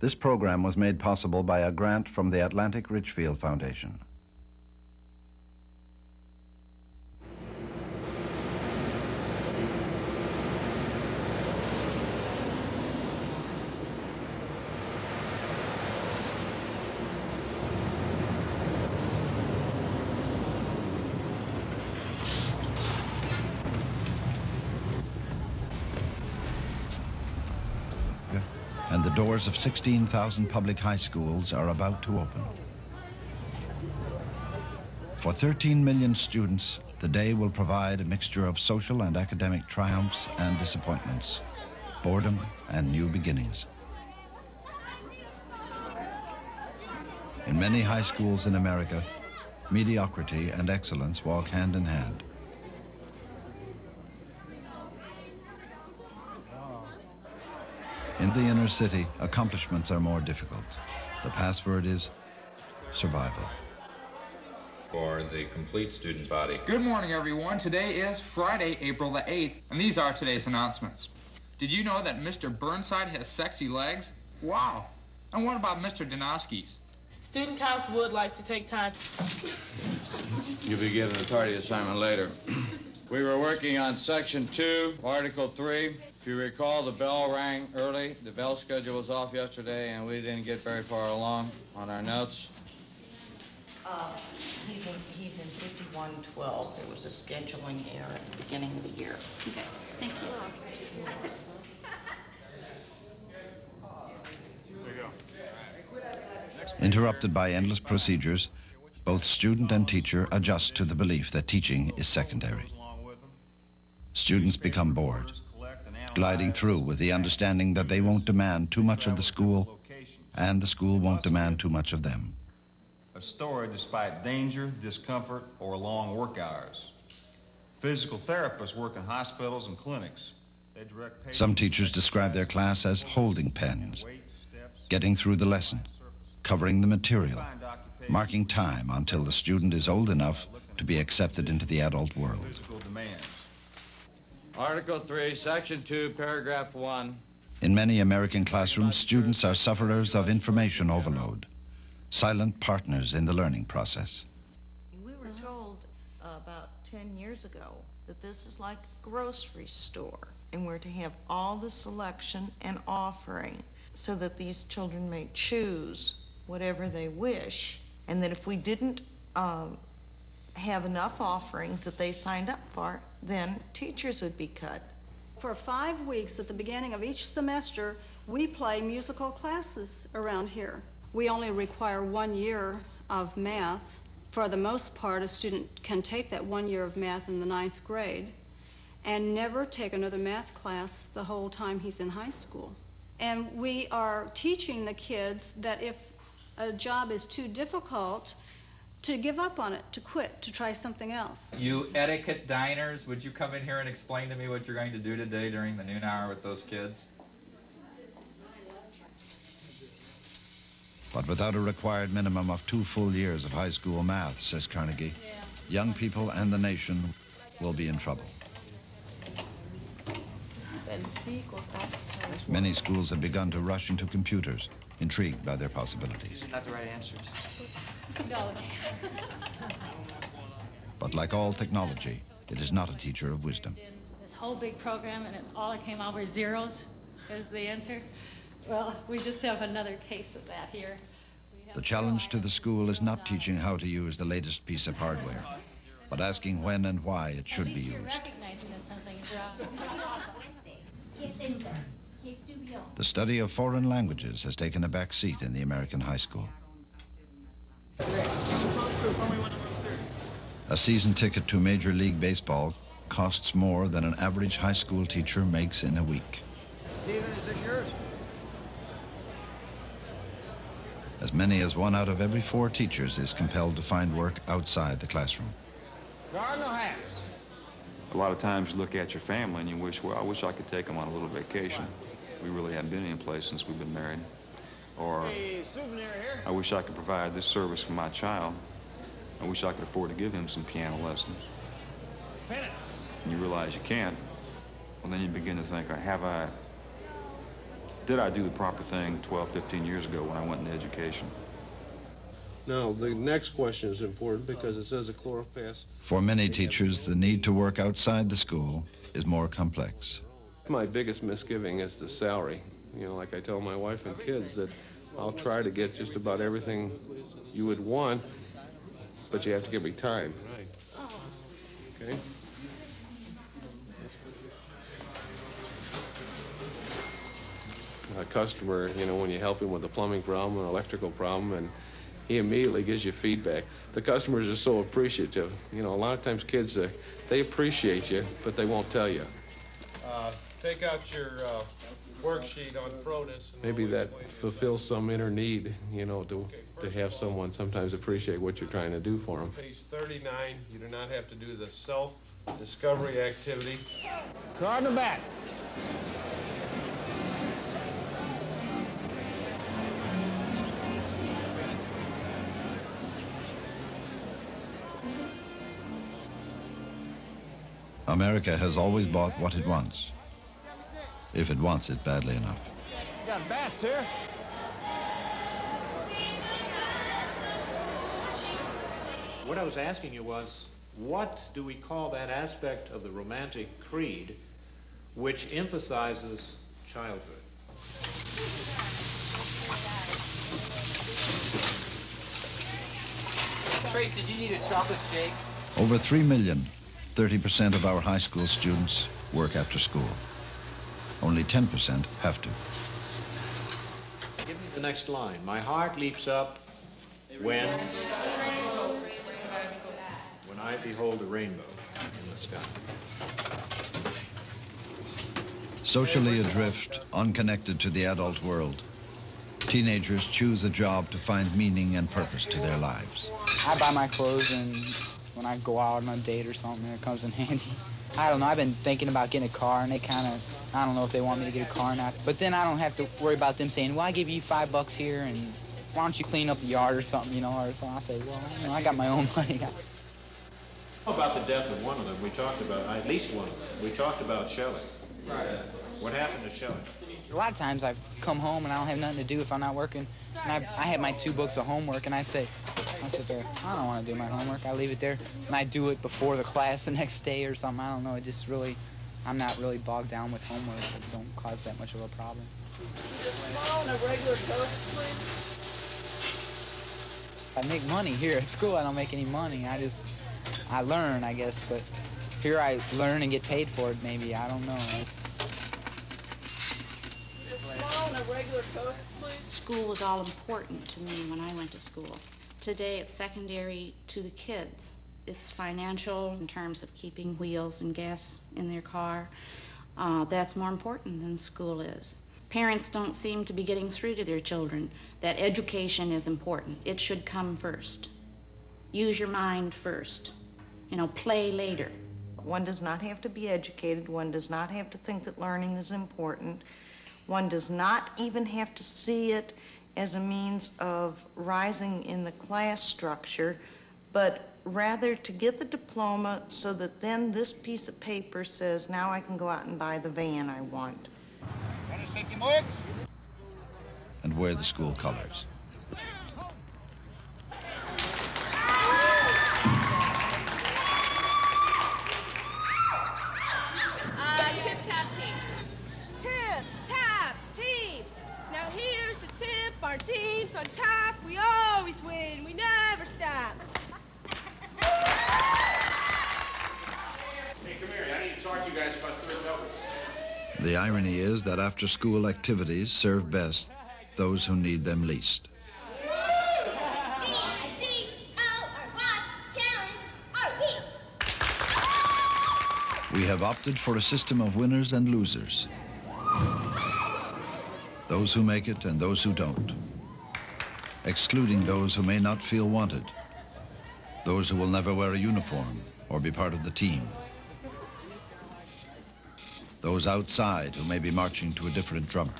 This program was made possible by a grant from the Atlantic Richfield Foundation. Doors of 16,000 public high schools are about to open. For 13 million students, the day will provide a mixture of social and academic triumphs and disappointments, boredom and new beginnings. In many high schools in America, mediocrity and excellence walk hand in hand. In the inner city, accomplishments are more difficult. The password is survival. For the complete student body. Good morning, everyone. Today is Friday, April the 8th, and these are today's announcements. Did you know that Mr. Burnside has sexy legs? Wow. And what about Mr. Donoski's? Student council would like to take time. You'll be given a tardy assignment later. we were working on section two, article three, if you recall, the bell rang early. The bell schedule was off yesterday, and we didn't get very far along on our notes. Uh, he's in, he's in 5112. There was a scheduling error at the beginning of the year. Okay, thank you. Interrupted by endless procedures, both student and teacher adjust to the belief that teaching is secondary. Students become bored gliding through with the understanding that they won't demand too much of the school and the school won't demand too much of them. A story despite danger, discomfort, or long work hours. Physical therapists work in hospitals and clinics. Some teachers describe their class as holding pens, getting through the lesson, covering the material, marking time until the student is old enough to be accepted into the adult world. Article 3, Section 2, Paragraph 1. In many American classrooms, students are sufferers of information overload, silent partners in the learning process. We were told uh, about 10 years ago that this is like a grocery store, and we're to have all the selection and offering so that these children may choose whatever they wish, and that if we didn't um, have enough offerings that they signed up for, then teachers would be cut. For five weeks at the beginning of each semester, we play musical classes around here. We only require one year of math. For the most part, a student can take that one year of math in the ninth grade and never take another math class the whole time he's in high school. And we are teaching the kids that if a job is too difficult, to give up on it, to quit, to try something else. You etiquette diners, would you come in here and explain to me what you're going to do today during the noon hour with those kids? But without a required minimum of two full years of high school math, says Carnegie, yeah. young people and the nation will be in trouble. Many schools have begun to rush into computers, intrigued by their possibilities. Not the right answers. No. But like all technology, it is not a teacher of wisdom. This whole big program, and it, all it came out were zeros, is the answer. Well, we just have another case of that here. The challenge to the school is not teaching how to use the latest piece of hardware, but asking when and why it should be used. The study of foreign languages has taken a back seat in the American high school. A season ticket to Major League Baseball costs more than an average high school teacher makes in a week. Steven, is this yours? As many as one out of every four teachers is compelled to find work outside the classroom. Cardinal hats. A lot of times you look at your family and you wish, well, I wish I could take them on a little vacation. We really haven't been any place since we've been married. Or I wish I could provide this service for my child. I wish I could afford to give him some piano lessons. And you realize you can't. Well, then you begin to think, have I did I do the proper thing 12, 15 years ago when I went into education? Now, the next question is important because it says a chloroplast. For many teachers, the need to work outside the school is more complex. My biggest misgiving is the salary. You know, like I tell my wife and kids that I'll try to get just about everything you would want, but you have to give me time. Okay? A customer, you know, when you help him with a plumbing problem or electrical problem, and he immediately gives you feedback. The customers are so appreciative. You know, a lot of times kids, uh, they appreciate you, but they won't tell you. Uh, take out your uh, worksheet on PROTUS. Maybe we'll that fulfills some inner need, you know, to, to have someone sometimes appreciate what you're trying to do for them. Page 39, you do not have to do the self-discovery activity. Cardinal back. America has always bought what it wants, if it wants it badly enough. Got a bat, sir. What I was asking you was, what do we call that aspect of the romantic creed which emphasizes childhood? Trace, did you need a chocolate shake? Over 3 million, 30% of our high school students work after school. Only 10% have to. Give me the next line. My heart leaps up when, when I behold a rainbow in the sky. Socially adrift, unconnected to the adult world, teenagers choose a job to find meaning and purpose to their lives. I buy my clothes and when I go out on a date or something, it comes in handy. I don't know, I've been thinking about getting a car and they kind of, I don't know if they want me to get a car or not. But then I don't have to worry about them saying, well, I give you five bucks here and why don't you clean up the yard or something, you know, or something. I say, well, you know, I got my own money. About the death of one of them? We talked about, at least one. of them, We talked about Shelley. Right. What happened to Shelley? A lot of times I've come home and I don't have nothing to do if I'm not working. And I, I have my two books of homework and I say, I sit there, I don't want to do my homework. I leave it there and I do it before the class the next day or something. I don't know. It just really, I'm not really bogged down with homework. It don't cause that much of a problem. Small and a regular Coke, please. I make money here at school. I don't make any money. I just, I learn, I guess. But here I learn and get paid for it, maybe. I don't know. Small and a regular Coke, please. School was all important to me when I went to school. Today it's secondary to the kids. It's financial in terms of keeping wheels and gas in their car. Uh, that's more important than school is. Parents don't seem to be getting through to their children that education is important. It should come first. Use your mind first. You know, play later. One does not have to be educated. One does not have to think that learning is important. One does not even have to see it as a means of rising in the class structure, but rather to get the diploma so that then this piece of paper says, now I can go out and buy the van I want. and wear the school colors. Our team's on top. We always win. We never stop. Hey, come here. I need to talk to you guys about third levels. The irony is that after school activities serve best those who need them least. We have opted for a system of winners and losers. Those who make it and those who don't. Excluding those who may not feel wanted. Those who will never wear a uniform or be part of the team. Those outside who may be marching to a different drummer.